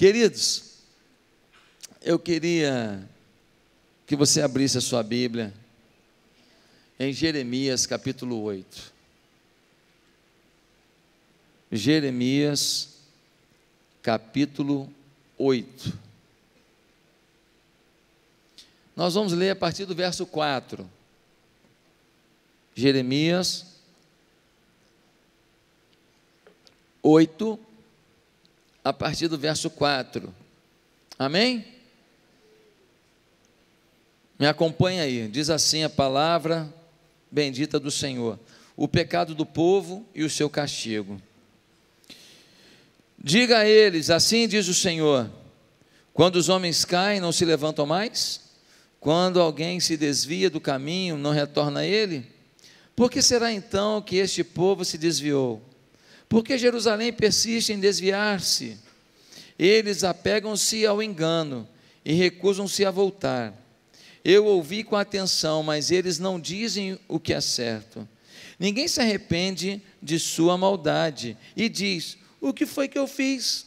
Queridos, eu queria que você abrisse a sua Bíblia em Jeremias capítulo 8. Jeremias capítulo 8. Nós vamos ler a partir do verso 4. Jeremias 8, a partir do verso 4. Amém? Me acompanha aí, diz assim a palavra bendita do Senhor: o pecado do povo e o seu castigo. Diga a eles, assim diz o Senhor: quando os homens caem, não se levantam mais? Quando alguém se desvia do caminho, não retorna a ele? Por que será então que este povo se desviou? Por que Jerusalém persiste em desviar-se? Eles apegam-se ao engano e recusam-se a voltar. Eu ouvi com atenção, mas eles não dizem o que é certo. Ninguém se arrepende de sua maldade e diz: O que foi que eu fiz?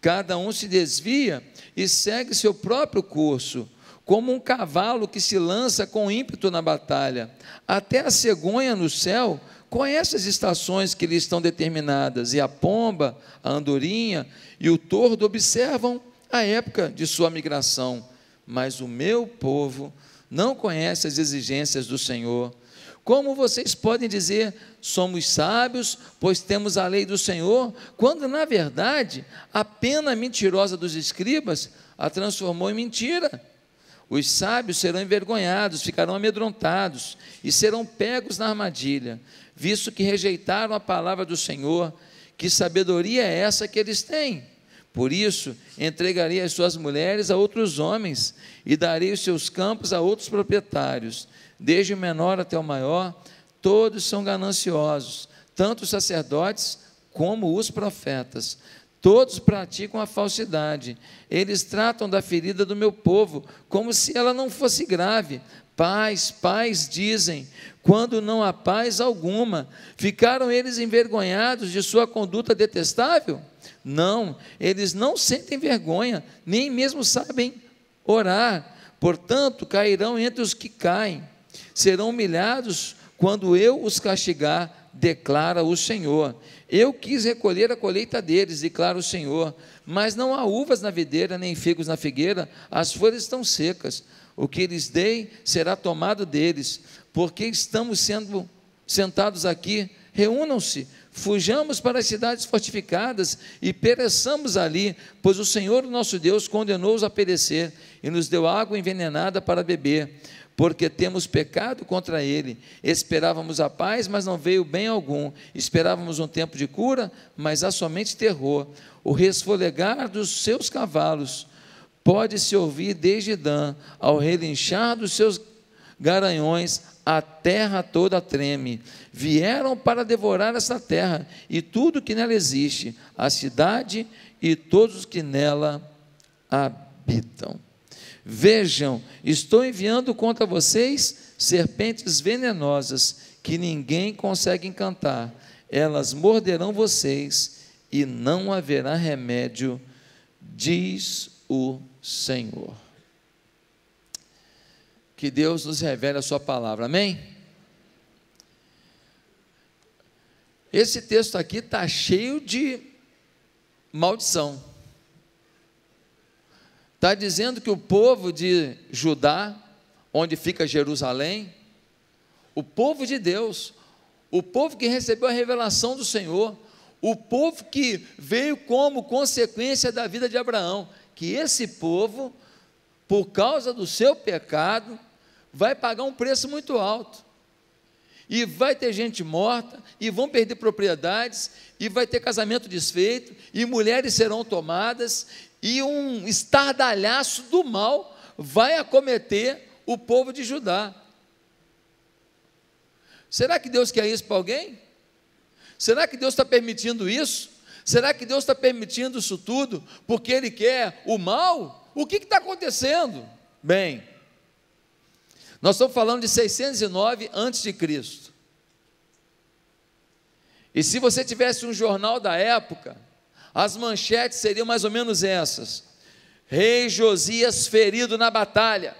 Cada um se desvia e segue seu próprio curso, como um cavalo que se lança com ímpeto na batalha. Até a cegonha no céu conhece as estações que lhe estão determinadas, e a pomba, a andorinha e o tordo observam a época de sua migração. Mas o meu povo não conhece as exigências do Senhor. Como vocês podem dizer, somos sábios, pois temos a lei do Senhor, quando na verdade a pena mentirosa dos escribas a transformou em mentira? Os sábios serão envergonhados, ficarão amedrontados e serão pegos na armadilha, visto que rejeitaram a palavra do Senhor. Que sabedoria é essa que eles têm? Por isso, entregarei as suas mulheres a outros homens e darei os seus campos a outros proprietários. Desde o menor até o maior, todos são gananciosos, tanto os sacerdotes como os profetas. Todos praticam a falsidade. Eles tratam da ferida do meu povo como se ela não fosse grave. Paz, paz, dizem, quando não há paz alguma. Ficaram eles envergonhados de sua conduta detestável? Não, eles não sentem vergonha, nem mesmo sabem orar. Portanto, cairão entre os que caem. Serão humilhados quando eu os castigar, declara o Senhor. Eu quis recolher a colheita deles, declara o Senhor, mas não há uvas na videira, nem figos na figueira, as folhas estão secas. O que lhes dei será tomado deles, porque estamos sendo sentados aqui, reúnam-se, fujamos para as cidades fortificadas e pereçamos ali, pois o Senhor, nosso Deus, condenou-os a perecer e nos deu água envenenada para beber porque temos pecado contra ele. Esperávamos a paz, mas não veio bem algum. Esperávamos um tempo de cura, mas há somente terror. O resfolegar dos seus cavalos pode-se ouvir desde Dan, ao relinchar dos seus garanhões, a terra toda treme. Vieram para devorar essa terra e tudo que nela existe, a cidade e todos os que nela habitam. Vejam, estou enviando contra vocês serpentes venenosas que ninguém consegue encantar. Elas morderão vocês e não haverá remédio, diz o Senhor. Que Deus nos revele a Sua palavra, amém? Esse texto aqui está cheio de maldição. Está dizendo que o povo de Judá, onde fica Jerusalém, o povo de Deus, o povo que recebeu a revelação do Senhor, o povo que veio como consequência da vida de Abraão, que esse povo, por causa do seu pecado, vai pagar um preço muito alto. E vai ter gente morta, e vão perder propriedades, e vai ter casamento desfeito, e mulheres serão tomadas, e um estardalhaço do mal vai acometer o povo de Judá. Será que Deus quer isso para alguém? Será que Deus está permitindo isso? Será que Deus está permitindo isso tudo porque Ele quer o mal? O que está acontecendo? Bem, nós estamos falando de 609 antes de Cristo. E se você tivesse um jornal da época, As manchetes seriam mais ou menos essas: Rei Josias ferido na batalha,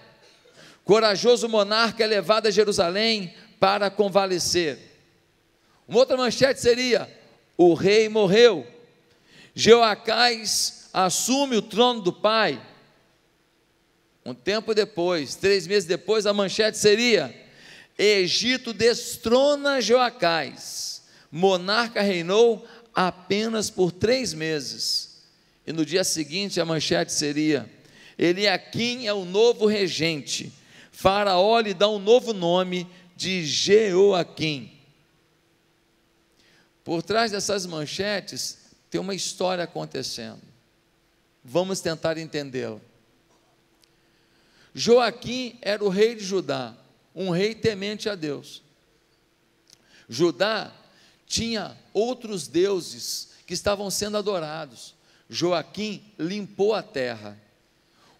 corajoso monarca é levado a Jerusalém para convalescer. Uma outra manchete seria: O rei morreu, Jeoacás assume o trono do pai. Um tempo depois, três meses depois, a manchete seria: Egito destrona Joacás, monarca reinou apenas por três meses. E no dia seguinte a manchete seria: Eliaquim é o novo regente. Faraó lhe dá um novo nome de Jeoaquim. Por trás dessas manchetes tem uma história acontecendo. Vamos tentar entendê-la. Joaquim era o rei de Judá um rei temente a Deus. Judá tinha outros deuses que estavam sendo adorados. Joaquim limpou a terra.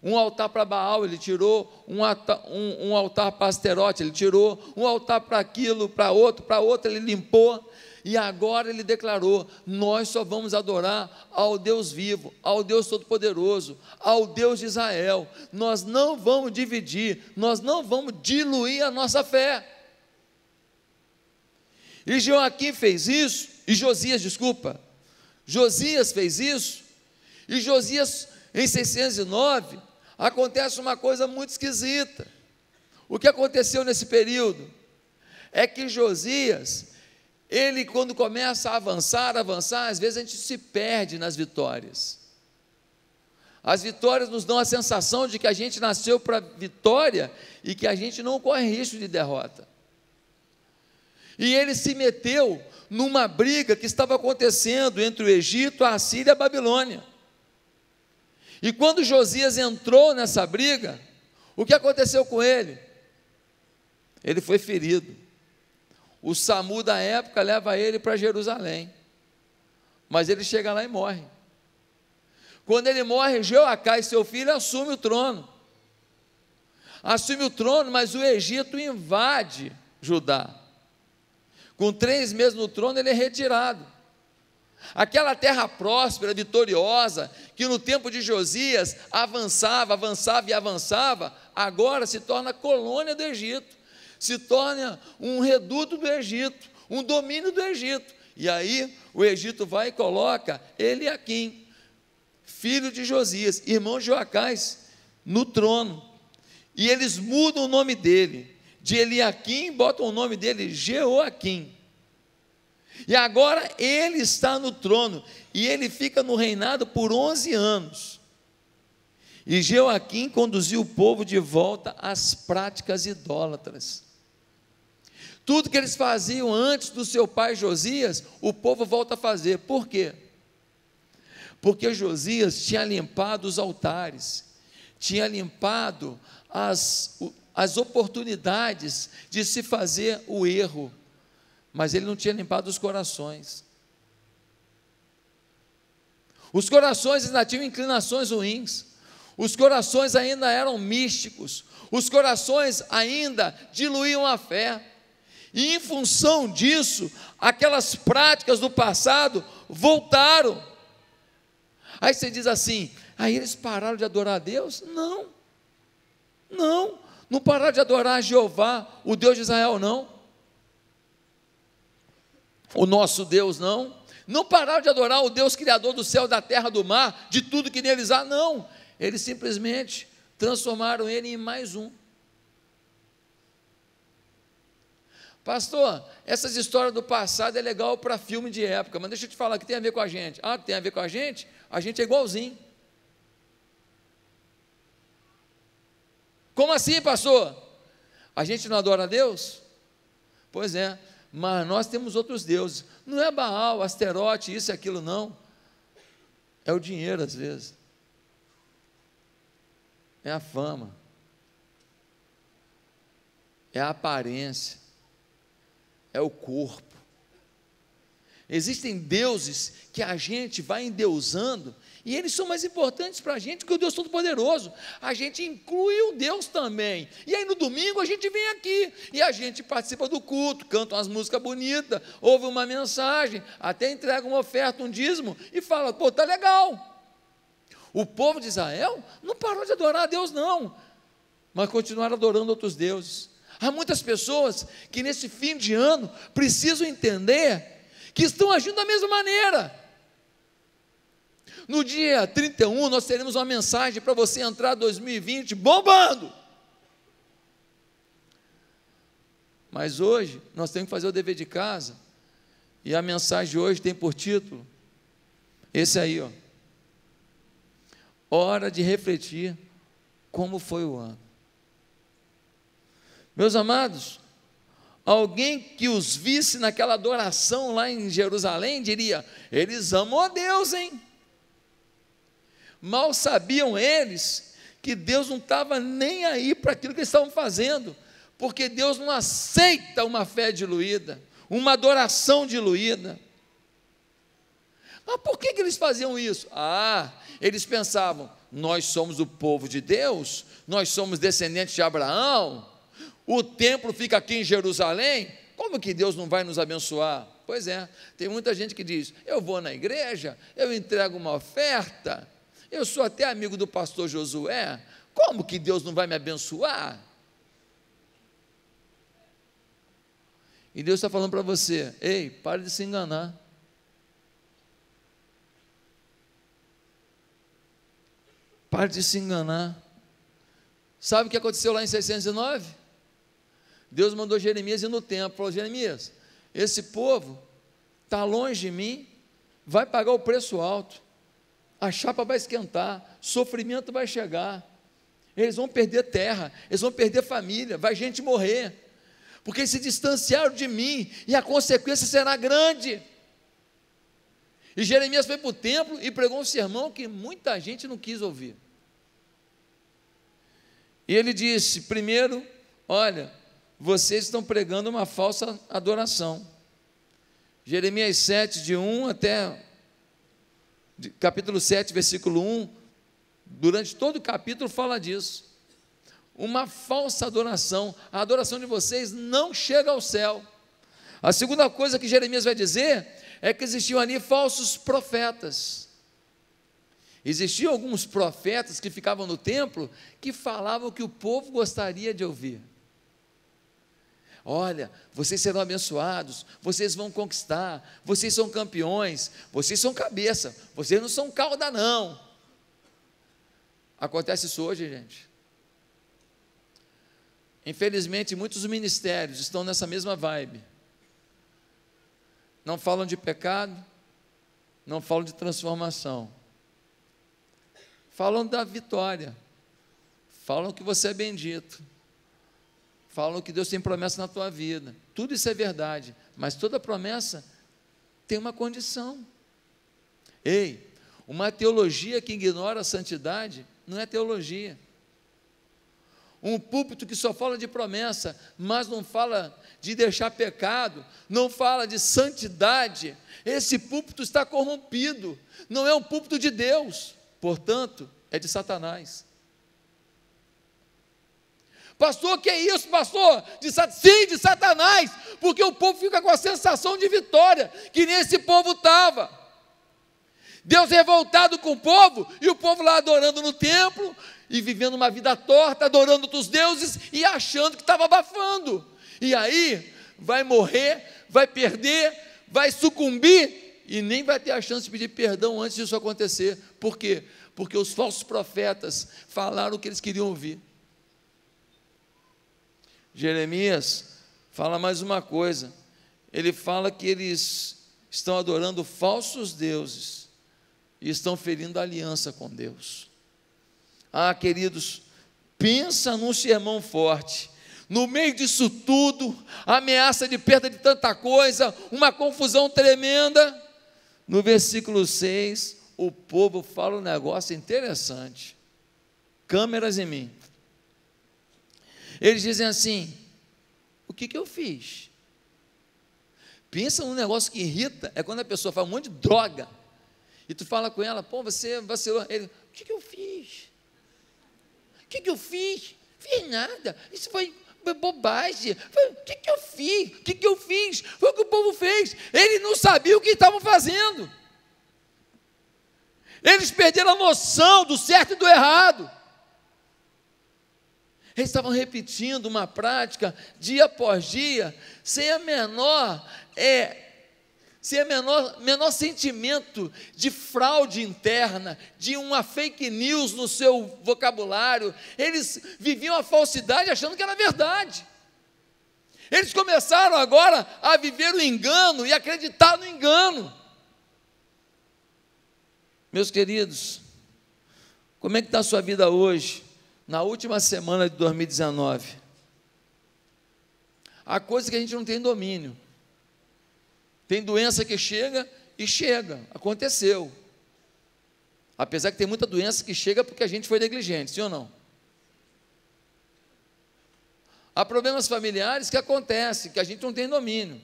Um altar para Baal, ele tirou, um um, um altar para Asterote, ele tirou, um altar para aquilo, para outro, para outro, ele limpou. E agora ele declarou: Nós só vamos adorar ao Deus vivo, ao Deus Todo-Poderoso, ao Deus de Israel. Nós não vamos dividir, nós não vamos diluir a nossa fé. E Joaquim fez isso, e Josias, desculpa, Josias fez isso, e Josias, em 609, acontece uma coisa muito esquisita. O que aconteceu nesse período? É que Josias, ele, quando começa a avançar, avançar, às vezes a gente se perde nas vitórias. As vitórias nos dão a sensação de que a gente nasceu para vitória e que a gente não corre risco de derrota. E ele se meteu numa briga que estava acontecendo entre o Egito, a Síria e a Babilônia. E quando Josias entrou nessa briga, o que aconteceu com ele? Ele foi ferido. O SAMU da época leva ele para Jerusalém. Mas ele chega lá e morre. Quando ele morre, Jeoacás, seu filho, assume o trono. Assume o trono, mas o Egito invade Judá. Com três meses no trono, ele é retirado. Aquela terra próspera, vitoriosa, que no tempo de Josias avançava, avançava e avançava, agora se torna colônia do Egito se torna um reduto do Egito, um domínio do Egito. E aí o Egito vai e coloca Eliaquim, filho de Josias, irmão de Joacás, no trono. E eles mudam o nome dele. De Eliaquim, botam o nome dele Jeoaquim. E agora ele está no trono. E ele fica no reinado por 11 anos. E Jeoaquim conduziu o povo de volta às práticas idólatras. Tudo que eles faziam antes do seu pai Josias, o povo volta a fazer. Por quê? Porque Josias tinha limpado os altares, tinha limpado as, as oportunidades de se fazer o erro, mas ele não tinha limpado os corações. Os corações ainda tinham inclinações ruins, os corações ainda eram místicos, os corações ainda diluíam a fé. E em função disso, aquelas práticas do passado voltaram. Aí você diz assim: aí eles pararam de adorar a Deus? Não, não, não pararam de adorar a Jeová, o Deus de Israel, não. O nosso Deus, não. Não pararam de adorar o Deus Criador do céu, da terra, do mar, de tudo que neles há, não. Eles simplesmente transformaram ele em mais um. Pastor, essas histórias do passado é legal para filme de época, mas deixa eu te falar que tem a ver com a gente. Ah, tem a ver com a gente? A gente é igualzinho. Como assim, pastor? A gente não adora a Deus? Pois é, mas nós temos outros deuses. Não é Baal, Asterote, isso e aquilo, não. É o dinheiro, às vezes. É a fama. É a aparência é o corpo. Existem deuses que a gente vai endeusando e eles são mais importantes para a gente que o Deus Todo-Poderoso. A gente inclui o Deus também. E aí no domingo a gente vem aqui e a gente participa do culto, canta umas músicas bonitas, ouve uma mensagem, até entrega uma oferta, um dízimo e fala: pô, tá legal. O povo de Israel não parou de adorar a Deus, não, mas continuaram adorando outros deuses. Há muitas pessoas que nesse fim de ano precisam entender que estão agindo da mesma maneira. No dia 31, nós teremos uma mensagem para você entrar 2020 bombando. Mas hoje, nós temos que fazer o dever de casa. E a mensagem de hoje tem por título esse aí, ó. Hora de refletir como foi o ano. Meus amados, alguém que os visse naquela adoração lá em Jerusalém diria: eles amam a Deus, hein? Mal sabiam eles que Deus não estava nem aí para aquilo que eles estavam fazendo, porque Deus não aceita uma fé diluída, uma adoração diluída. Mas por que, que eles faziam isso? Ah, eles pensavam: nós somos o povo de Deus, nós somos descendentes de Abraão, o templo fica aqui em Jerusalém, como que Deus não vai nos abençoar? Pois é, tem muita gente que diz: eu vou na igreja, eu entrego uma oferta, eu sou até amigo do pastor Josué. Como que Deus não vai me abençoar? E Deus está falando para você: ei, pare de se enganar. Pare de se enganar. Sabe o que aconteceu lá em 609? Deus mandou Jeremias ir no templo. Falou: Jeremias, esse povo está longe de mim, vai pagar o preço alto a chapa vai esquentar, sofrimento vai chegar, eles vão perder terra, eles vão perder família, vai gente morrer, porque se distanciaram de mim e a consequência será grande. E Jeremias foi para o templo e pregou um sermão que muita gente não quis ouvir. E ele disse: primeiro, olha, vocês estão pregando uma falsa adoração. Jeremias 7, de 1 até capítulo 7, versículo 1, durante todo o capítulo fala disso. Uma falsa adoração, a adoração de vocês não chega ao céu. A segunda coisa que Jeremias vai dizer é que existiam ali falsos profetas. Existiam alguns profetas que ficavam no templo que falavam o que o povo gostaria de ouvir. Olha, vocês serão abençoados, vocês vão conquistar, vocês são campeões, vocês são cabeça, vocês não são cauda, não. Acontece isso hoje, gente. Infelizmente, muitos ministérios estão nessa mesma vibe. Não falam de pecado, não falam de transformação. Falam da vitória. Falam que você é bendito falam que Deus tem promessa na tua vida. Tudo isso é verdade, mas toda promessa tem uma condição. Ei, uma teologia que ignora a santidade não é teologia. Um púlpito que só fala de promessa, mas não fala de deixar pecado, não fala de santidade, esse púlpito está corrompido, não é um púlpito de Deus, portanto, é de Satanás. Pastor, que é isso, pastor? De, sim, de Satanás, porque o povo fica com a sensação de vitória, que nem esse povo estava. Deus revoltado com o povo, e o povo lá adorando no templo, e vivendo uma vida torta, adorando outros deuses, e achando que estava abafando. E aí, vai morrer, vai perder, vai sucumbir, e nem vai ter a chance de pedir perdão antes disso acontecer. Por quê? Porque os falsos profetas falaram o que eles queriam ouvir. Jeremias fala mais uma coisa. Ele fala que eles estão adorando falsos deuses e estão ferindo a aliança com Deus. Ah, queridos, pensa num sermão forte. No meio disso tudo, ameaça de perda de tanta coisa, uma confusão tremenda. No versículo 6, o povo fala um negócio interessante. Câmeras em mim. Eles dizem assim: o que, que eu fiz? Pensa num negócio que irrita, é quando a pessoa faz um monte de droga, e tu fala com ela, pô, você vacilou. Ele, o que, que eu fiz? O que, que eu fiz? Fiz nada. Isso foi bobagem. O que, que eu fiz? O que, que eu fiz? Foi o que o povo fez. Ele não sabia o que estavam fazendo. Eles perderam a noção do certo e do errado. Eles estavam repetindo uma prática dia após dia, sem a menor, é, sem a menor, menor sentimento de fraude interna, de uma fake news no seu vocabulário. Eles viviam a falsidade achando que era verdade. Eles começaram agora a viver o engano e acreditar no engano. Meus queridos, como é que está a sua vida hoje? Na última semana de 2019. Há coisas que a gente não tem domínio. Tem doença que chega e chega, aconteceu. Apesar que tem muita doença que chega porque a gente foi negligente, sim ou não? Há problemas familiares que acontecem, que a gente não tem domínio.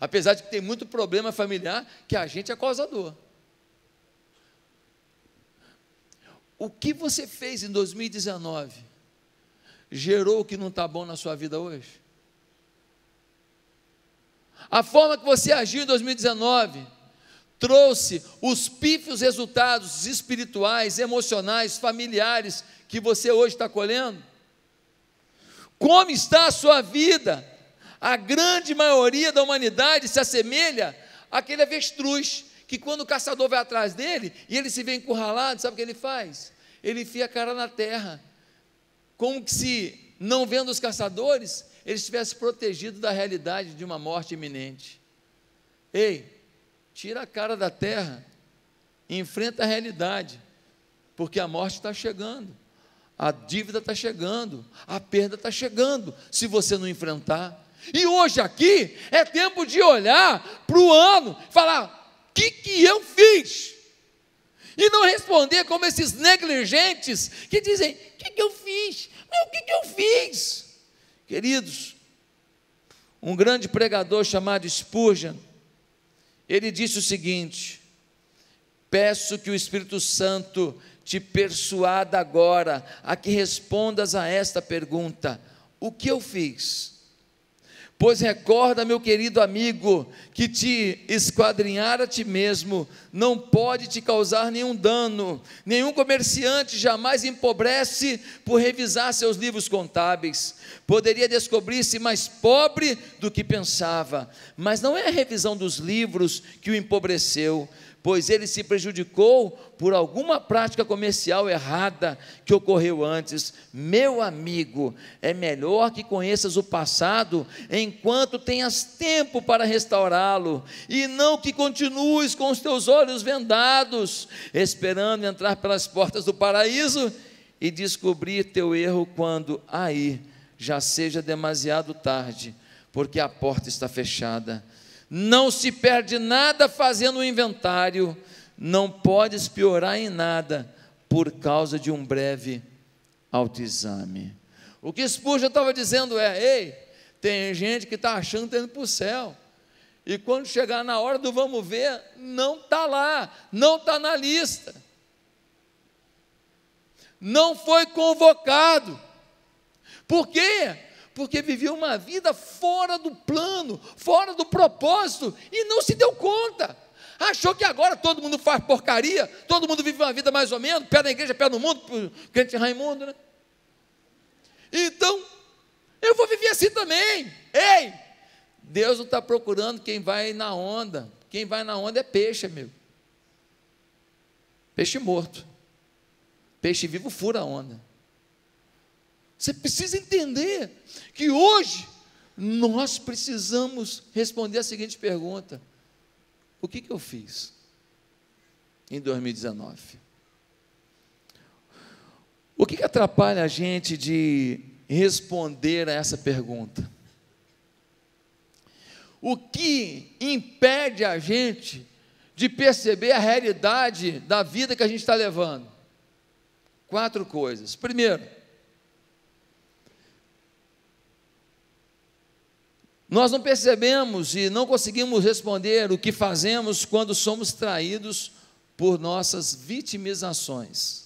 Apesar de que tem muito problema familiar que a gente é causador. O que você fez em 2019 gerou o que não está bom na sua vida hoje? A forma que você agiu em 2019 trouxe os pífios resultados espirituais, emocionais, familiares que você hoje está colhendo? Como está a sua vida? A grande maioria da humanidade se assemelha àquele avestruz que quando o caçador vai atrás dele e ele se vê encurralado, sabe o que ele faz? Ele enfia a cara na terra, como se, não vendo os caçadores, ele estivesse protegido da realidade de uma morte iminente. Ei, tira a cara da terra, enfrenta a realidade, porque a morte está chegando, a dívida está chegando, a perda está chegando, se você não enfrentar. E hoje aqui é tempo de olhar para o ano, falar: que, que eu fiz? E não responder como esses negligentes que dizem: o que, que eu fiz? o que, que eu fiz? Queridos, um grande pregador chamado Spurgeon, ele disse o seguinte: peço que o Espírito Santo te persuada agora a que respondas a esta pergunta: o que eu fiz? Pois recorda, meu querido amigo, que te esquadrinhar a ti mesmo não pode te causar nenhum dano. Nenhum comerciante jamais empobrece por revisar seus livros contábeis. Poderia descobrir-se mais pobre do que pensava, mas não é a revisão dos livros que o empobreceu, pois ele se prejudicou por alguma prática comercial errada que ocorreu antes. Meu amigo, é melhor que conheças o passado enquanto tenhas tempo para restaurá-lo, e não que continues com os teus olhos vendados, esperando entrar pelas portas do paraíso e descobrir teu erro quando aí já seja demasiado tarde, porque a porta está fechada não se perde nada fazendo um inventário, não podes piorar em nada por causa de um breve autoexame. O que Spurgeon estava dizendo é: ei, tem gente que está achando que está indo para o céu, e quando chegar na hora do vamos ver, não está lá, não está na lista, não foi convocado. Por quê? Porque viveu uma vida fora do plano, fora do propósito e não se deu conta. Achou que agora todo mundo faz porcaria, todo mundo vive uma vida mais ou menos, pé na igreja, pé no mundo, crente Raimundo, né? Então, eu vou viver assim também. Ei, Deus não está procurando quem vai na onda. Quem vai na onda é peixe, amigo. Peixe morto. Peixe vivo fura a onda. Você precisa entender que hoje nós precisamos responder a seguinte pergunta: O que, que eu fiz em 2019? O que, que atrapalha a gente de responder a essa pergunta? O que impede a gente de perceber a realidade da vida que a gente está levando? Quatro coisas. Primeiro, Nós não percebemos e não conseguimos responder o que fazemos quando somos traídos por nossas vitimizações.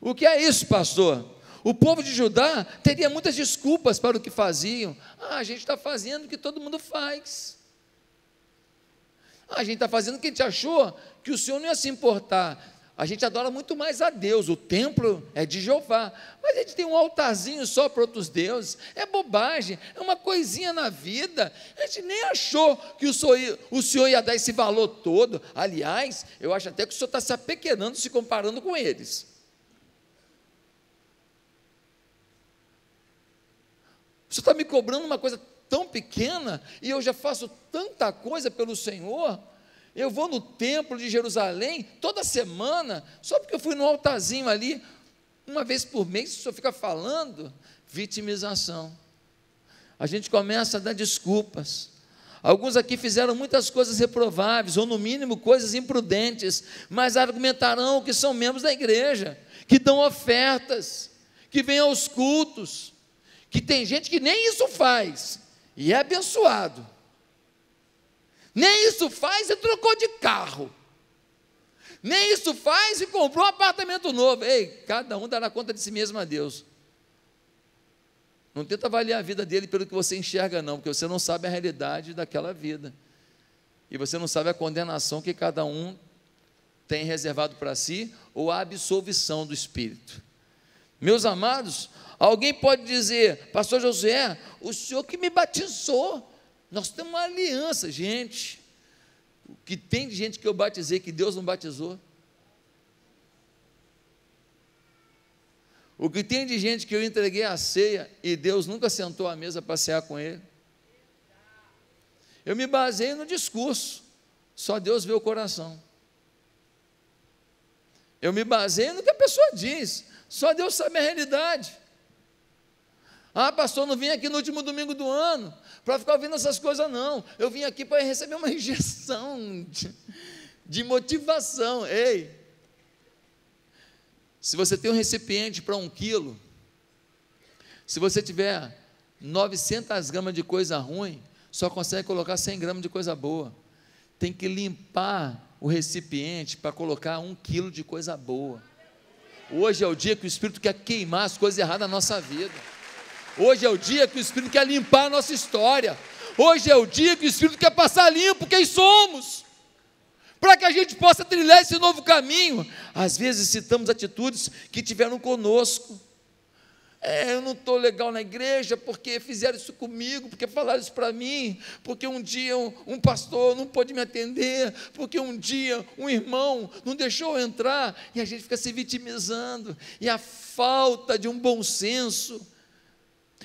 O que é isso, pastor? O povo de Judá teria muitas desculpas para o que faziam. Ah, a gente está fazendo o que todo mundo faz. Ah, a gente está fazendo o que a gente achou que o Senhor não ia se importar. A gente adora muito mais a Deus, o templo é de Jeová, mas a gente tem um altarzinho só para outros deuses, é bobagem, é uma coisinha na vida, a gente nem achou que o Senhor, o senhor ia dar esse valor todo, aliás, eu acho até que o Senhor está se apequenando, se comparando com eles. O Senhor está me cobrando uma coisa tão pequena, e eu já faço tanta coisa pelo Senhor, eu vou no templo de Jerusalém toda semana, só porque eu fui no altarzinho ali, uma vez por mês, o senhor fica falando, vitimização. A gente começa a dar desculpas. Alguns aqui fizeram muitas coisas reprováveis, ou no mínimo coisas imprudentes, mas argumentarão que são membros da igreja, que dão ofertas, que vêm aos cultos, que tem gente que nem isso faz, e é abençoado. Nem isso faz e trocou de carro. Nem isso faz e comprou um apartamento novo. Ei, cada um dará conta de si mesmo a Deus. Não tenta avaliar a vida dele pelo que você enxerga, não, porque você não sabe a realidade daquela vida. E você não sabe a condenação que cada um tem reservado para si ou a absolvição do Espírito. Meus amados, alguém pode dizer, Pastor Josué, o senhor que me batizou, nós temos uma aliança, gente. O que tem de gente que eu batizei que Deus não batizou? O que tem de gente que eu entreguei a ceia e Deus nunca sentou à mesa para cear com ele? Eu me baseei no discurso, só Deus vê o coração. Eu me baseei no que a pessoa diz, só Deus sabe a realidade. Ah, pastor, não vim aqui no último domingo do ano para ficar ouvindo essas coisas, não. Eu vim aqui para receber uma injeção de, de motivação. Ei, se você tem um recipiente para um quilo, se você tiver 900 gramas de coisa ruim, só consegue colocar 100 gramas de coisa boa. Tem que limpar o recipiente para colocar um quilo de coisa boa. Hoje é o dia que o Espírito quer queimar as coisas erradas na nossa vida. Hoje é o dia que o Espírito quer limpar a nossa história. Hoje é o dia que o Espírito quer passar limpo quem somos. Para que a gente possa trilhar esse novo caminho. Às vezes citamos atitudes que tiveram conosco. É, eu não estou legal na igreja porque fizeram isso comigo, porque falaram isso para mim, porque um dia um, um, pastor não pôde me atender, porque um dia um irmão não deixou eu entrar, e a gente fica se vitimizando, e a falta de um bom senso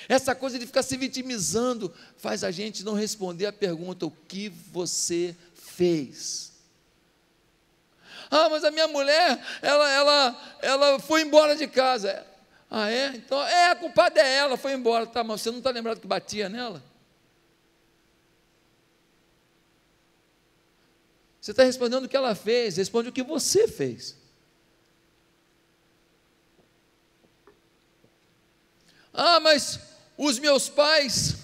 essa coisa de ficar se vitimizando faz a gente não responder a pergunta: o que você fez? Ah, mas a minha mulher, ela, ela, ela foi embora de casa. Ah, é? Então, é, a culpada é ela, foi embora. Tá, mas você não está lembrado que batia nela? Você está respondendo o que ela fez, responde o que você fez. Ah, mas os meus pais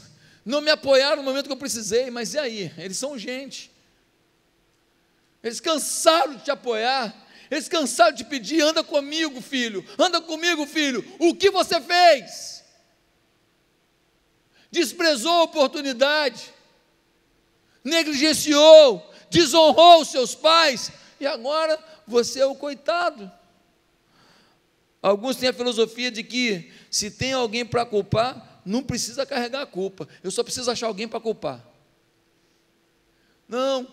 não me apoiaram no momento que eu precisei, mas e aí? Eles são gente. Eles cansaram de te apoiar. Eles cansaram de pedir: anda comigo, filho. Anda comigo, filho. O que você fez? Desprezou a oportunidade, negligenciou, desonrou os seus pais, e agora você é o coitado. Alguns têm a filosofia de que se tem alguém para culpar, não precisa carregar a culpa, eu só preciso achar alguém para culpar. Não,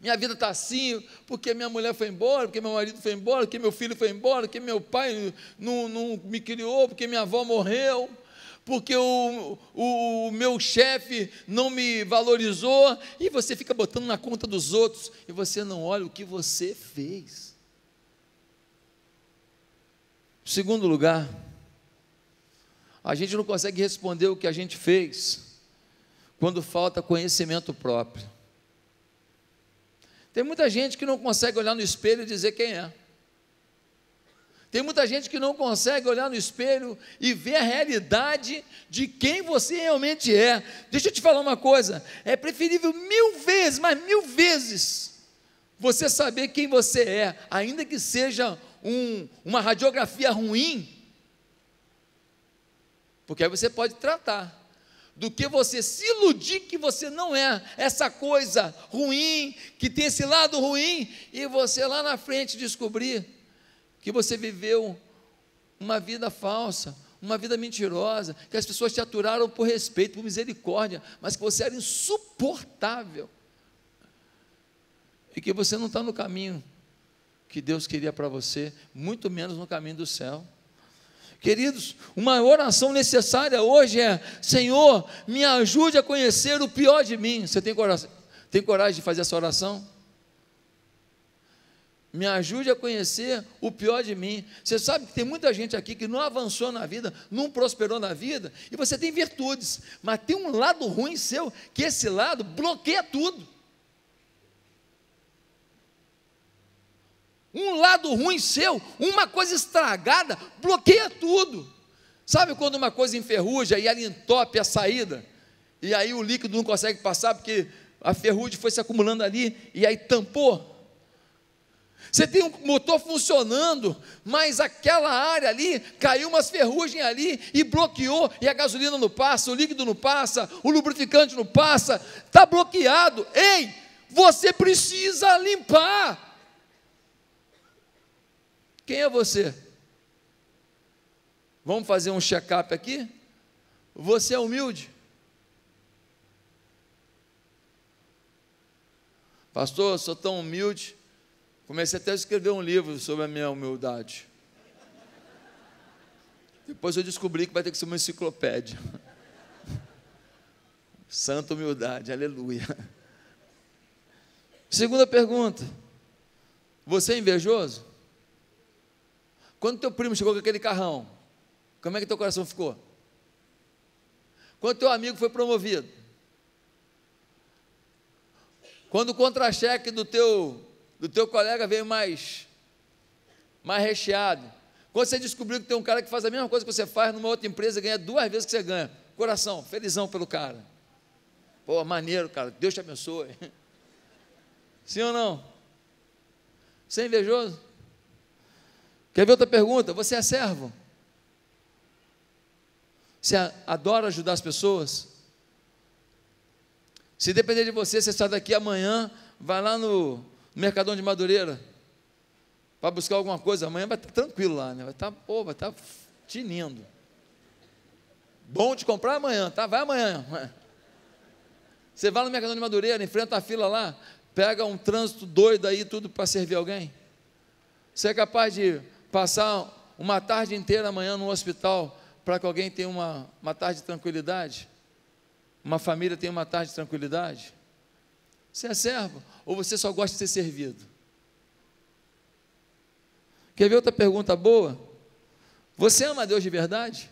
minha vida está assim, porque minha mulher foi embora, porque meu marido foi embora, porque meu filho foi embora, porque meu pai não, não me criou, porque minha avó morreu, porque o, o, o meu chefe não me valorizou, e você fica botando na conta dos outros, e você não olha o que você fez. Segundo lugar, a gente não consegue responder o que a gente fez quando falta conhecimento próprio. Tem muita gente que não consegue olhar no espelho e dizer quem é. Tem muita gente que não consegue olhar no espelho e ver a realidade de quem você realmente é. Deixa eu te falar uma coisa: é preferível mil vezes, mas mil vezes, você saber quem você é, ainda que seja um, uma radiografia ruim, porque aí você pode tratar, do que você se iludir que você não é essa coisa ruim, que tem esse lado ruim, e você lá na frente descobrir que você viveu uma vida falsa, uma vida mentirosa, que as pessoas te aturaram por respeito, por misericórdia, mas que você era insuportável. E que você não está no caminho que Deus queria para você, muito menos no caminho do céu. Queridos, uma oração necessária hoje é: Senhor, me ajude a conhecer o pior de mim. Você tem coragem, tem coragem de fazer essa oração? Me ajude a conhecer o pior de mim. Você sabe que tem muita gente aqui que não avançou na vida, não prosperou na vida, e você tem virtudes, mas tem um lado ruim seu, que esse lado bloqueia tudo. Um lado ruim seu, uma coisa estragada, bloqueia tudo. Sabe quando uma coisa enferruja e ela entope a saída? E aí o líquido não consegue passar porque a ferrugem foi se acumulando ali e aí tampou? Você tem um motor funcionando, mas aquela área ali caiu umas ferrugens ali e bloqueou, e a gasolina não passa, o líquido não passa, o lubrificante não passa, está bloqueado. Ei, você precisa limpar. Quem é você? Vamos fazer um check-up aqui? Você é humilde? Pastor, eu sou tão humilde Comecei até a escrever um livro sobre a minha humildade. Depois eu descobri que vai ter que ser uma enciclopédia. Santa humildade, aleluia. Segunda pergunta: Você é invejoso? Quando teu primo chegou com aquele carrão, como é que teu coração ficou? Quando teu amigo foi promovido? Quando o contra-cheque do teu do teu colega veio mais, mais recheado. Quando você descobriu que tem um cara que faz a mesma coisa que você faz numa outra empresa, ganha duas vezes que você ganha. Coração, felizão pelo cara. Pô, maneiro, cara. Deus te abençoe. Sim ou não? Você é invejoso? Quer ver outra pergunta? Você é servo? Você adora ajudar as pessoas? Se depender de você, você sai daqui amanhã, vai lá no Mercadão de Madureira, para buscar alguma coisa, amanhã vai estar tranquilo lá, né? vai estar, pô, vai estar tinindo. Bom de comprar amanhã, tá? Vai amanhã. Você vai no Mercadão de Madureira, enfrenta a fila lá, pega um trânsito doido aí, tudo para servir alguém. Você é capaz de passar uma tarde inteira amanhã no hospital para que alguém tenha uma, uma tarde de tranquilidade? Uma família tenha uma tarde de tranquilidade? Você é servo ou você só gosta de ser servido? Quer ver outra pergunta boa? Você ama Deus de verdade?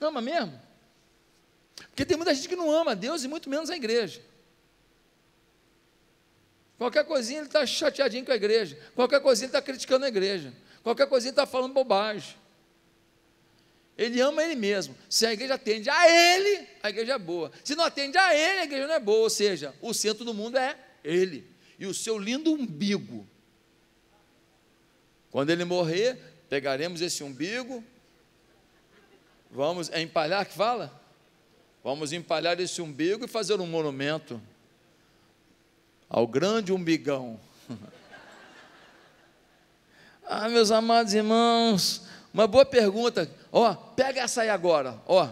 Ama mesmo? Porque tem muita gente que não ama Deus e muito menos a igreja. Qualquer coisinha ele está chateadinho com a igreja. Qualquer coisinha ele está criticando a igreja. Qualquer coisinha está falando bobagem. Ele ama ele mesmo. Se a igreja atende a ele, a igreja é boa. Se não atende a ele, a igreja não é boa. Ou seja, o centro do mundo é ele. E o seu lindo umbigo. Quando ele morrer, pegaremos esse umbigo. Vamos é empalhar que fala? Vamos empalhar esse umbigo e fazer um monumento ao grande umbigão. ah, meus amados irmãos, uma boa pergunta. Ó, pega essa aí agora. Ó,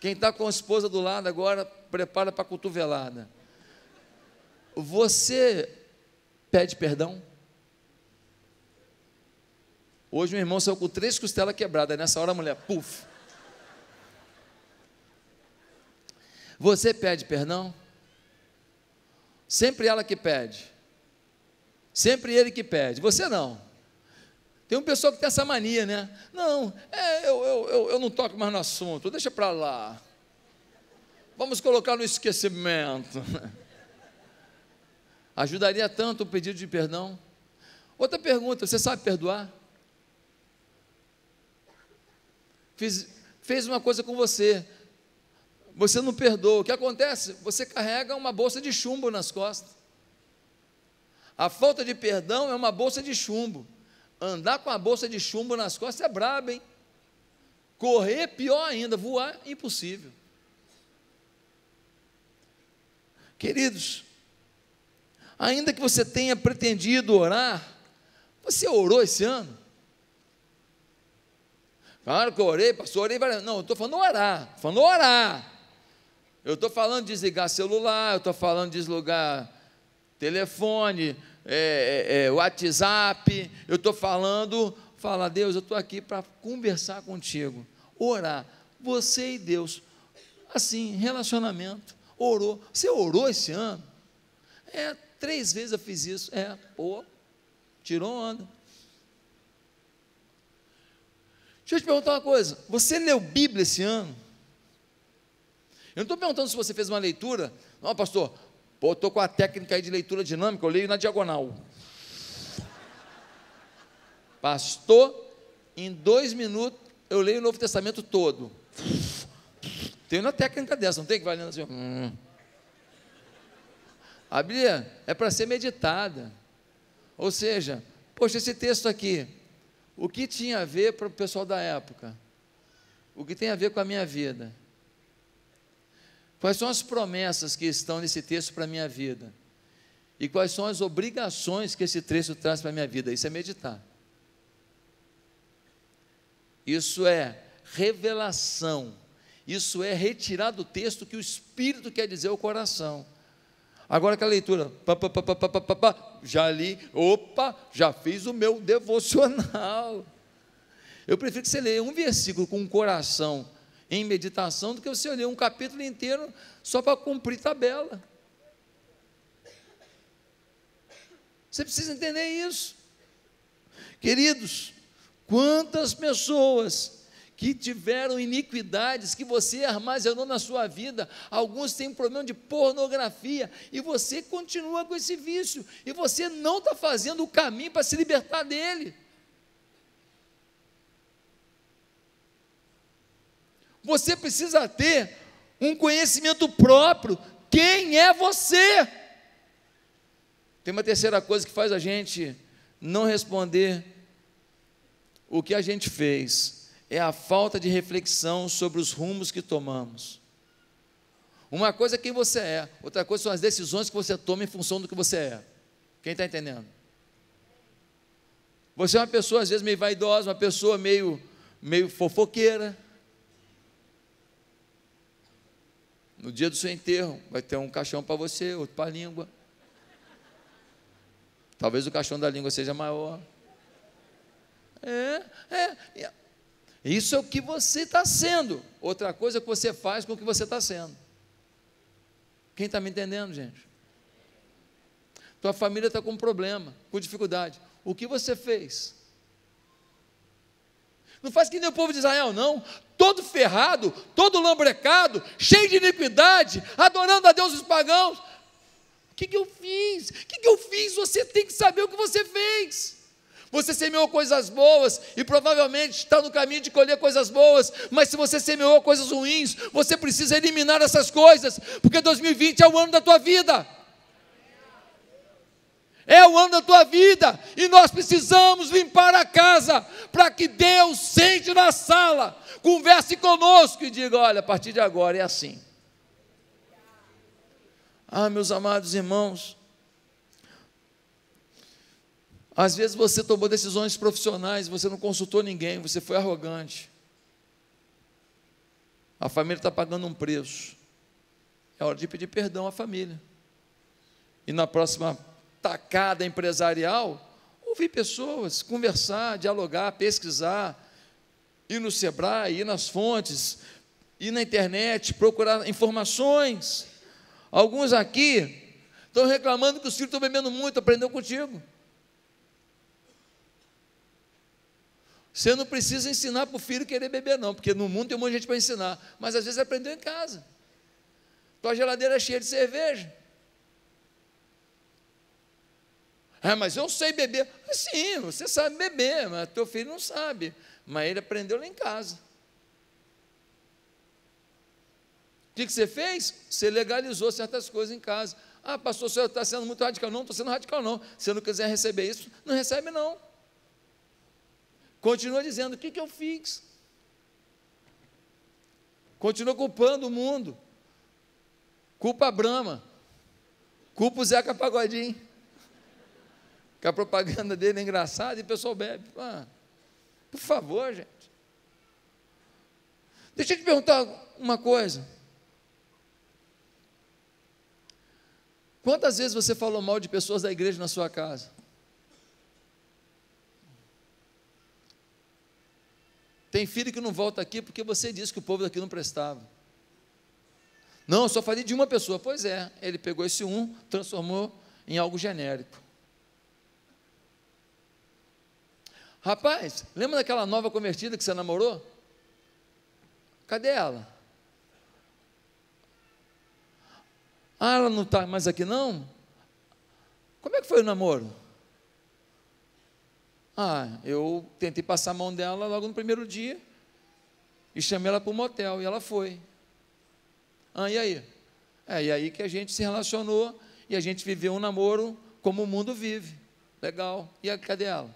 quem está com a esposa do lado agora, prepara para a cotovelada. Você pede perdão? Hoje meu irmão saiu com três costelas quebradas. Nessa hora a mulher, puf. Você pede perdão? Sempre ela que pede. Sempre ele que pede. Você não. Tem um pessoal que tem essa mania, né? Não, é, eu, eu, eu, eu não toco mais no assunto, deixa para lá. Vamos colocar no esquecimento. Ajudaria tanto o pedido de perdão. Outra pergunta: você sabe perdoar? fiz, fez uma coisa com você, você não perdoa. O que acontece? Você carrega uma bolsa de chumbo nas costas. A falta de perdão é uma bolsa de chumbo. Andar com a bolsa de chumbo nas costas é brabo, hein? Correr, pior ainda, voar, impossível. Queridos, ainda que você tenha pretendido orar, você orou esse ano? Claro que eu orei, pastor, orei. Não, eu estou falando orar, falando orar. Eu estou falando de desligar celular, eu estou falando de desligar telefone, é, é, é, WhatsApp, eu estou falando, fala, Deus, eu estou aqui para conversar contigo, orar, você e Deus, assim, relacionamento, orou, você orou esse ano? É, três vezes eu fiz isso, é, pô, tirou onda. Deixa eu te perguntar uma coisa, você leu Bíblia esse ano? Eu não estou perguntando se você fez uma leitura, não, pastor, Pô, estou com a técnica aí de leitura dinâmica, eu leio na diagonal. Pastor, em dois minutos eu leio o Novo Testamento todo. Tem uma técnica dessa, não tem que vai lendo assim. Hum. A Bíblia é para ser meditada. Ou seja, poxa, esse texto aqui, o que tinha a ver para o pessoal da época? O que tem a ver com a minha vida? Quais são as promessas que estão nesse texto para a minha vida? E quais são as obrigações que esse texto traz para a minha vida? Isso é meditar. Isso é revelação. Isso é retirar do texto que o Espírito quer dizer ao coração. Agora que a leitura, pá, pá, pá, já li, opa, já fiz o meu devocional. Eu prefiro que você leia um versículo com o coração em meditação do que você ler um capítulo inteiro só para cumprir tabela. Você precisa entender isso. Queridos, quantas pessoas que tiveram iniquidades que você armazenou na sua vida, alguns têm problema de pornografia, e você continua com esse vício, e você não está fazendo o caminho para se libertar dele. Você precisa ter um conhecimento próprio. Quem é você? Tem uma terceira coisa que faz a gente não responder o que a gente fez. É a falta de reflexão sobre os rumos que tomamos. Uma coisa é quem você é, outra coisa são as decisões que você toma em função do que você é. Quem está entendendo? Você é uma pessoa, às vezes, meio vaidosa, uma pessoa meio, meio fofoqueira, No dia do seu enterro, vai ter um caixão para você, outro para a língua. Talvez o caixão da língua seja maior. É, é. Isso é o que você está sendo. Outra coisa é que você faz com o que você está sendo. Quem está me entendendo, gente? Tua família está com problema, com dificuldade. O que você fez? Não faz que nem o povo de Israel, não. Todo ferrado, todo lambrecado, cheio de iniquidade, adorando a Deus os pagãos. O que, que eu fiz? O que, que eu fiz? Você tem que saber o que você fez. Você semeou coisas boas e provavelmente está no caminho de colher coisas boas, mas se você semeou coisas ruins, você precisa eliminar essas coisas, porque 2020 é o ano da tua vida é o ano da tua vida, e nós precisamos limpar a casa, para que Deus sente na sala, converse conosco e diga: olha, a partir de agora é assim. Ah, meus amados irmãos, às vezes você tomou decisões profissionais, você não consultou ninguém, você foi arrogante. A família está pagando um preço. É hora de pedir perdão à família. E na próxima tacada empresarial, ouvir pessoas, conversar, dialogar, pesquisar, ir no Sebrae, ir nas fontes, ir na internet, procurar informações. Alguns aqui estão reclamando que os filhos estão bebendo muito, aprendeu contigo. Você não precisa ensinar para o filho querer beber, não, porque no mundo tem um monte de gente para ensinar, mas às vezes aprendeu em casa. Tua geladeira é cheia de cerveja. Ah, mas eu sei beber. Sim, você sabe beber, mas teu filho não sabe. Mas ele aprendeu lá em casa. que, que você fez? Você legalizou certas coisas em casa. Ah, pastor, o senhor está sendo muito radical. Não, estou sendo radical, não. Se não quiser receber isso, não recebe, não. Continua dizendo: o que, que eu fiz? Continua culpando o mundo. Culpa a Brahma. Culpa o Zeca Pagodinho. Que a propaganda dele é engraçada e o pessoal bebe. Ah, por favor, gente. Deixa eu te perguntar uma coisa. Quantas vezes você falou mal de pessoas da igreja na sua casa? Tem filho que não volta aqui porque você disse que o povo daqui não prestava. Não, eu só falei de uma pessoa. Pois é, ele pegou esse um, transformou em algo genérico. Rapaz, lembra daquela nova convertida que você namorou? Cadê ela? Ah, ela não está mais aqui não? Como é que foi o namoro? Ah, eu tentei passar a mão dela logo no primeiro dia e chamei ela para o motel e ela foi. Ah, e aí? É, e aí que a gente se relacionou e a gente viveu um namoro como o mundo vive. Legal. E a, cadê ela?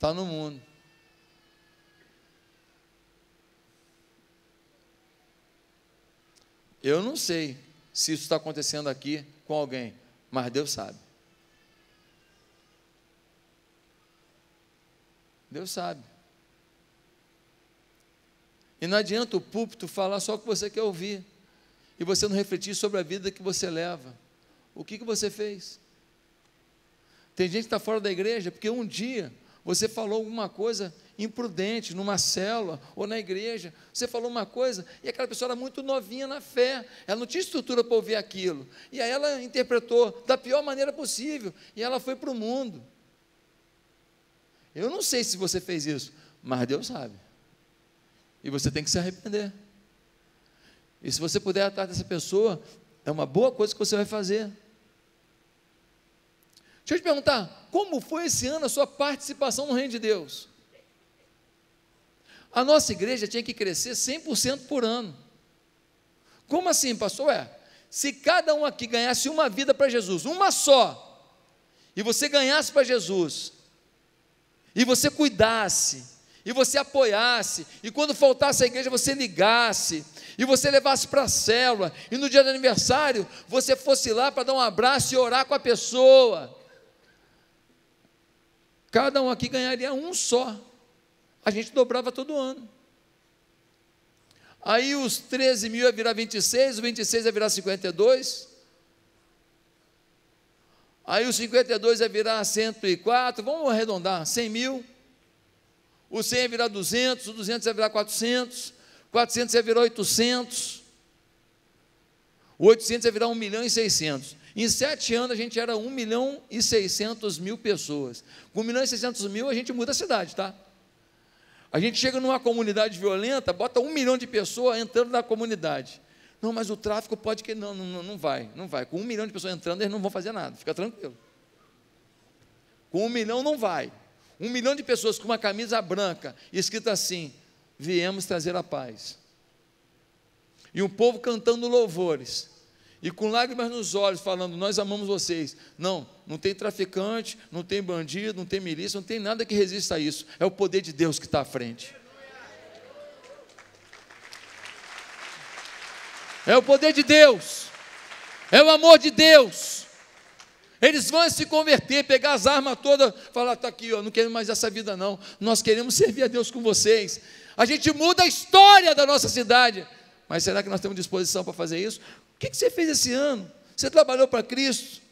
Está no mundo. Eu não sei se isso está acontecendo aqui com alguém, mas Deus sabe. Deus sabe. E não adianta o púlpito falar só o que você quer ouvir. E você não refletir sobre a vida que você leva. O que, que você fez? Tem gente que está fora da igreja porque um dia você falou alguma coisa imprudente numa célula ou na igreja. Você falou uma coisa e aquela pessoa era muito novinha na fé. Ela não tinha estrutura para ouvir aquilo. E aí ela interpretou da pior maneira possível. E ela foi para o mundo. Eu não sei se você fez isso, mas Deus sabe. E você tem que se arrepender. E se você puder atrás dessa pessoa, é uma boa coisa que você vai fazer. Deixa eu te perguntar, como foi esse ano a sua participação no reino de Deus? A nossa igreja tinha que crescer 100% por ano. Como assim, pastor? É, se cada um aqui ganhasse uma vida para Jesus, uma só, e você ganhasse para Jesus, e você cuidasse, e você apoiasse, e quando faltasse a igreja você ligasse, e você levasse para a célula, e no dia do aniversário você fosse lá para dar um abraço e orar com a pessoa. Cada um aqui ganharia um só. A gente dobrava todo ano. Aí os 13 mil ia virar 26, os 26 ia virar 52. Aí os 52 ia virar 104, vamos arredondar, 100 mil. O 100 ia virar 200, o 200 ia virar 400, 400 ia virar 800, o 800 ia virar 1 milhão e 600. Em sete anos a gente era 1 milhão e 600 mil pessoas. Com 1 milhão e 600 mil a gente muda a cidade, tá? A gente chega numa comunidade violenta, bota um milhão de pessoas entrando na comunidade. Não, mas o tráfico pode que. Não, não, não vai, não vai. Com um milhão de pessoas entrando, eles não vão fazer nada, fica tranquilo. Com um milhão não vai. Um milhão de pessoas com uma camisa branca, escrita assim: viemos trazer a paz. E um povo cantando louvores. E com lágrimas nos olhos, falando: Nós amamos vocês. Não, não tem traficante, não tem bandido, não tem milícia, não tem nada que resista a isso. É o poder de Deus que está à frente. É o poder de Deus. É o amor de Deus. Eles vão se converter, pegar as armas todas, falar: está aqui, ó, não queremos mais essa vida, não. Nós queremos servir a Deus com vocês. A gente muda a história da nossa cidade. Mas será que nós temos disposição para fazer isso? O que, que você fez esse ano? Você trabalhou para Cristo?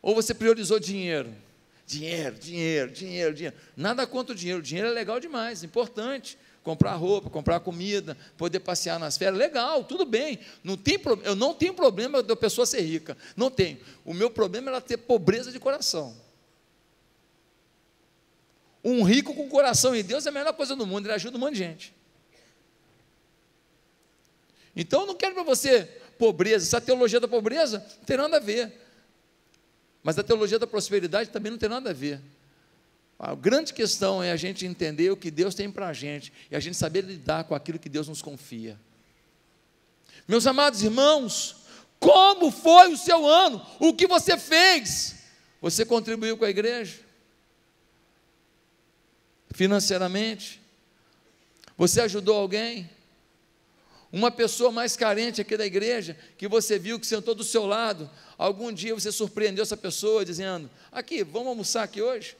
Ou você priorizou dinheiro? Dinheiro, dinheiro, dinheiro, dinheiro. Nada contra o dinheiro. O dinheiro é legal demais, importante comprar roupa, comprar comida, poder passear nas férias, legal, tudo bem. Não tem, eu não tenho problema da pessoa ser rica, não tenho. O meu problema é ela ter pobreza de coração. Um rico com coração em Deus é a melhor coisa do mundo, ele ajuda um monte de gente. Então não quero para você pobreza, essa teologia da pobreza não tem nada a ver. Mas a teologia da prosperidade também não tem nada a ver. A grande questão é a gente entender o que Deus tem para a gente e a gente saber lidar com aquilo que Deus nos confia. Meus amados irmãos, como foi o seu ano? O que você fez? Você contribuiu com a igreja? Financeiramente? Você ajudou alguém? Uma pessoa mais carente aqui da igreja, que você viu que sentou do seu lado, algum dia você surpreendeu essa pessoa dizendo: Aqui, vamos almoçar aqui hoje?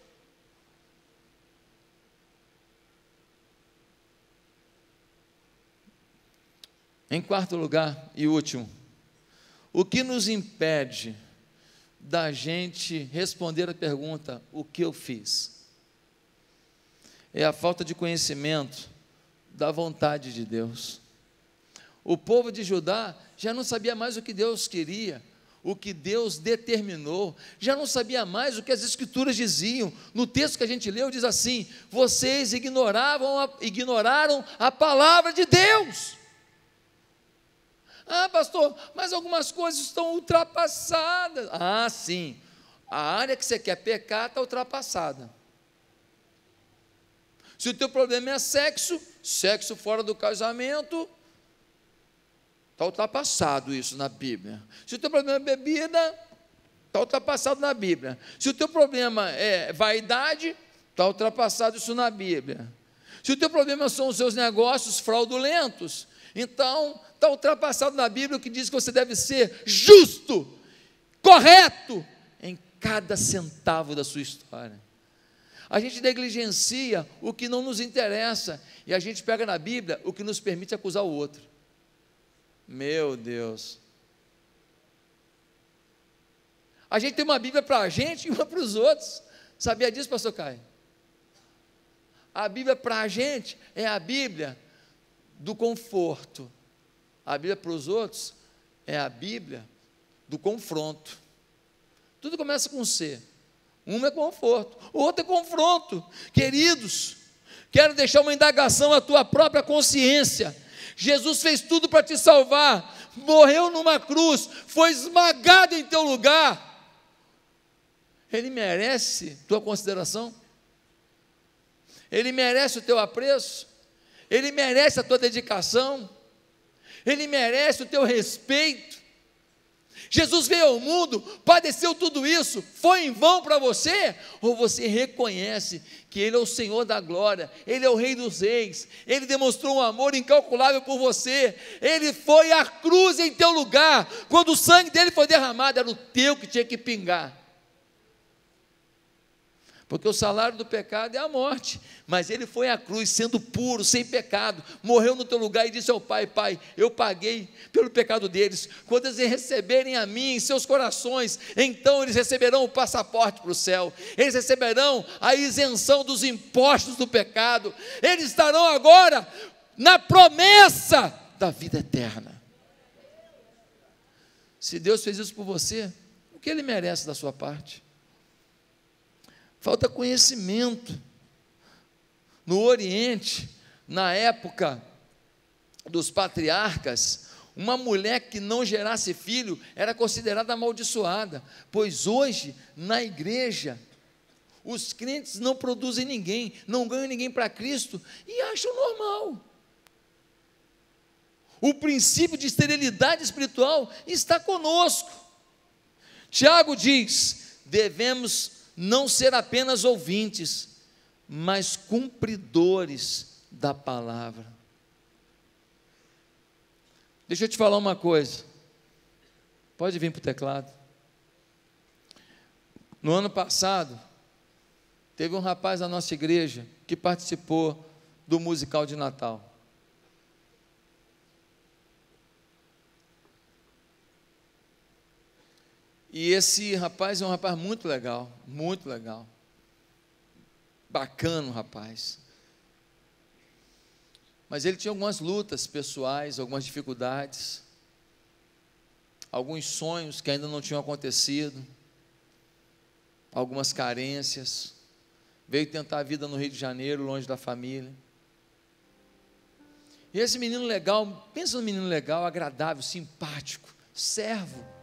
Em quarto lugar e último, o que nos impede da gente responder a pergunta: o que eu fiz? É a falta de conhecimento da vontade de Deus. O povo de Judá já não sabia mais o que Deus queria, o que Deus determinou, já não sabia mais o que as Escrituras diziam. No texto que a gente leu, diz assim: vocês ignoravam ignoraram a palavra de Deus. Ah, pastor, mas algumas coisas estão ultrapassadas. Ah, sim. A área que você quer pecar está ultrapassada. Se o teu problema é sexo, sexo fora do casamento, Está ultrapassado isso na Bíblia. Se o teu problema é bebida, está ultrapassado na Bíblia. Se o teu problema é vaidade, está ultrapassado isso na Bíblia. Se o teu problema são os seus negócios fraudulentos, então está ultrapassado na Bíblia o que diz que você deve ser justo, correto em cada centavo da sua história. A gente negligencia o que não nos interessa e a gente pega na Bíblia o que nos permite acusar o outro. Meu Deus. A gente tem uma Bíblia para a gente e uma para os outros. Sabia disso, pastor Caio? A Bíblia para a gente é a Bíblia do conforto. A Bíblia para os outros é a Bíblia do confronto. Tudo começa com C. Um é conforto, o outro é confronto. Queridos, quero deixar uma indagação à tua própria consciência. Jesus fez tudo para te salvar, morreu numa cruz, foi esmagado em teu lugar. Ele merece tua consideração? Ele merece o teu apreço? Ele merece a tua dedicação? Ele merece o teu respeito? Jesus veio ao mundo, padeceu tudo isso, foi em vão para você? Ou você reconhece que Ele é o Senhor da glória, Ele é o Rei dos Reis, Ele demonstrou um amor incalculável por você, Ele foi à cruz em teu lugar, quando o sangue dele foi derramado, era o teu que tinha que pingar. Porque o salário do pecado é a morte. Mas ele foi à cruz, sendo puro, sem pecado, morreu no teu lugar e disse ao Pai: Pai, eu paguei pelo pecado deles. Quando eles receberem a mim em seus corações, então eles receberão o passaporte para o céu, eles receberão a isenção dos impostos do pecado, eles estarão agora na promessa da vida eterna. Se Deus fez isso por você, o que Ele merece da sua parte? Falta conhecimento. No Oriente, na época dos patriarcas, uma mulher que não gerasse filho era considerada amaldiçoada, pois hoje, na igreja, os crentes não produzem ninguém, não ganham ninguém para Cristo e acham normal. O princípio de esterilidade espiritual está conosco. Tiago diz: devemos não ser apenas ouvintes, mas cumpridores da palavra. Deixa eu te falar uma coisa. Pode vir para o teclado. No ano passado, teve um rapaz na nossa igreja que participou do musical de Natal. E esse rapaz é um rapaz muito legal, muito legal. Bacana rapaz. Mas ele tinha algumas lutas pessoais, algumas dificuldades, alguns sonhos que ainda não tinham acontecido, algumas carências. Veio tentar a vida no Rio de Janeiro, longe da família. E esse menino legal, pensa no menino legal, agradável, simpático, servo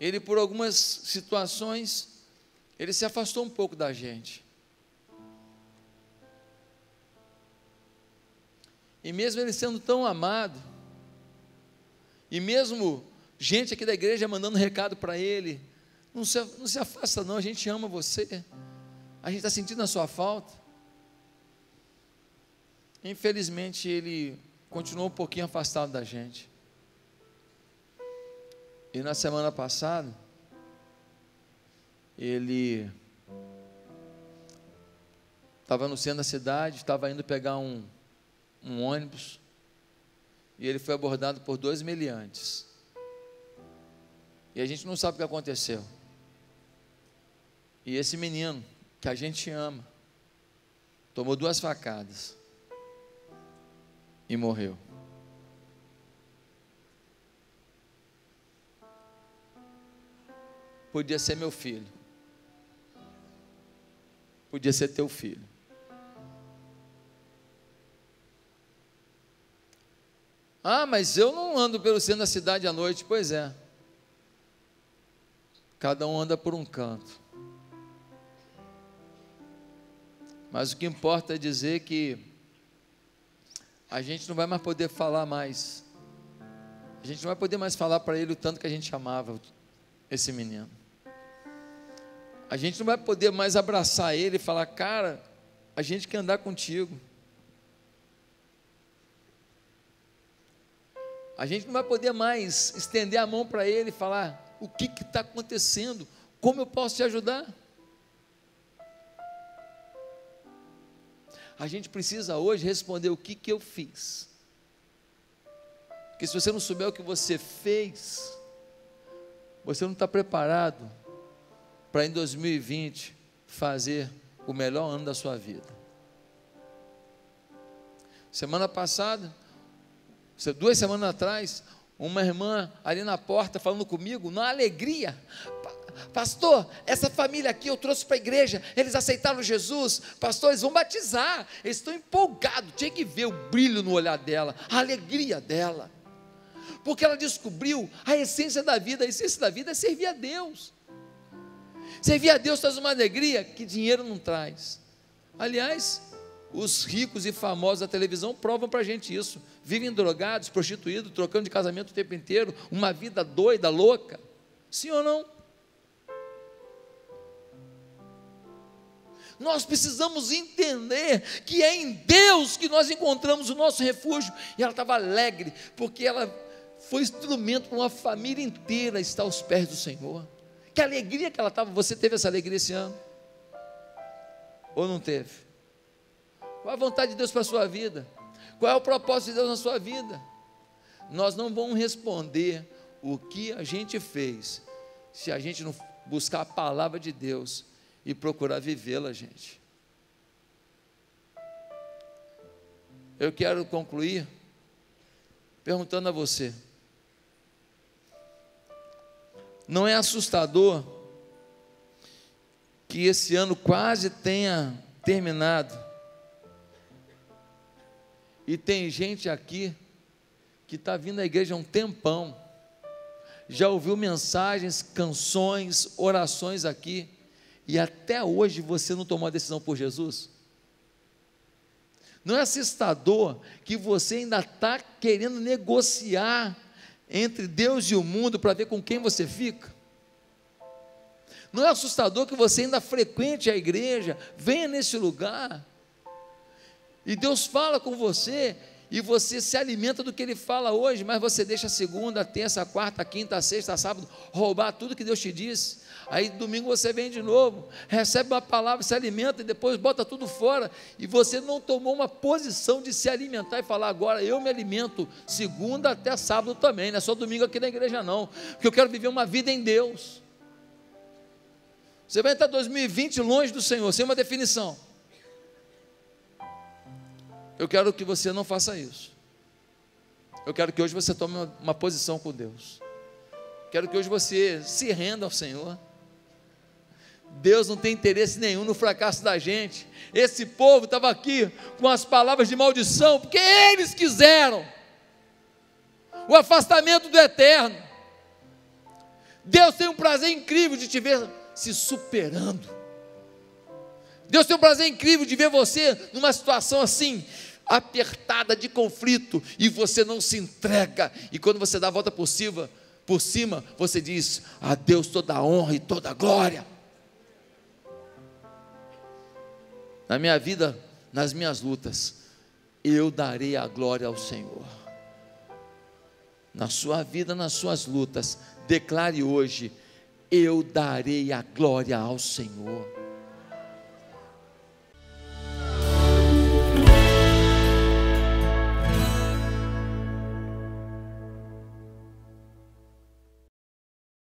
ele por algumas situações ele se afastou um pouco da gente. E mesmo ele sendo tão amado, e mesmo gente aqui da igreja mandando recado para ele, não se, não se afasta não, a gente ama você, a gente está sentindo a sua falta. Infelizmente ele continuou um pouquinho afastado da gente. E na semana passada, ele estava no centro da cidade, estava indo pegar um, um ônibus, e ele foi abordado por dois meliantes. E a gente não sabe o que aconteceu. E esse menino, que a gente ama, tomou duas facadas e morreu. Podia ser meu filho. Podia ser teu filho. Ah, mas eu não ando pelo centro da cidade à noite. Pois é. Cada um anda por um canto. Mas o que importa é dizer que a gente não vai mais poder falar mais. A gente não vai poder mais falar para ele o tanto que a gente amava esse menino. A gente não vai poder mais abraçar ele e falar, cara, a gente quer andar contigo. A gente não vai poder mais estender a mão para ele e falar: o que está acontecendo? Como eu posso te ajudar? A gente precisa hoje responder o que, que eu fiz. Porque se você não souber o que você fez, você não está preparado para em 2020 fazer o melhor ano da sua vida. Semana passada, duas semanas atrás, uma irmã ali na porta falando comigo, na alegria, pastor, essa família aqui eu trouxe para a igreja, eles aceitaram Jesus, pastor, eles vão batizar, eles estão empolgados, tinha que ver o brilho no olhar dela, a alegria dela, porque ela descobriu a essência da vida, a essência da vida é servir a Deus, Servir a Deus traz uma alegria que dinheiro não traz. Aliás, os ricos e famosos da televisão provam para a gente isso. Vivem drogados, prostituídos, trocando de casamento o tempo inteiro, uma vida doida, louca. Sim ou não? Nós precisamos entender que é em Deus que nós encontramos o nosso refúgio. E ela estava alegre, porque ela foi instrumento para uma família inteira estar aos pés do Senhor. Que alegria que ela estava. Você teve essa alegria esse ano? Ou não teve? Qual a vontade de Deus para a sua vida? Qual é o propósito de Deus na sua vida? Nós não vamos responder o que a gente fez se a gente não buscar a palavra de Deus e procurar vivê-la, gente. Eu quero concluir perguntando a você: Não é assustador que esse ano quase tenha terminado e tem gente aqui que está vindo à igreja há um tempão, já ouviu mensagens, canções, orações aqui, e até hoje você não tomou a decisão por Jesus? Não é assustador que você ainda está querendo negociar entre Deus e o mundo para ver com quem você fica? Não é assustador que você ainda frequente a igreja, venha nesse lugar, e Deus fala com você, e você se alimenta do que Ele fala hoje, mas você deixa segunda, terça, quarta, quinta, sexta, sábado, roubar tudo que Deus te disse. Aí domingo você vem de novo, recebe uma palavra, se alimenta e depois bota tudo fora. E você não tomou uma posição de se alimentar e falar, agora eu me alimento segunda até sábado também, não é só domingo aqui na igreja, não. Porque eu quero viver uma vida em Deus. Você vai estar 2020 longe do Senhor, sem uma definição. Eu quero que você não faça isso. Eu quero que hoje você tome uma, posição com Deus. Quero que hoje você se renda ao Senhor. Deus não tem interesse nenhum no fracasso da gente. Esse povo estava aqui com as palavras de maldição, porque eles quiseram o afastamento do eterno. Deus tem um prazer incrível de te ver se superando. Deus tem um prazer incrível de ver você numa situação assim, apertada de conflito, e você não se entrega, e quando você dá a volta por cima, por cima, você diz: A Deus toda a honra e toda a glória. Na minha vida, nas minhas lutas, eu darei a glória ao Senhor. Na sua vida, nas suas lutas, declare hoje: Eu darei a glória ao Senhor.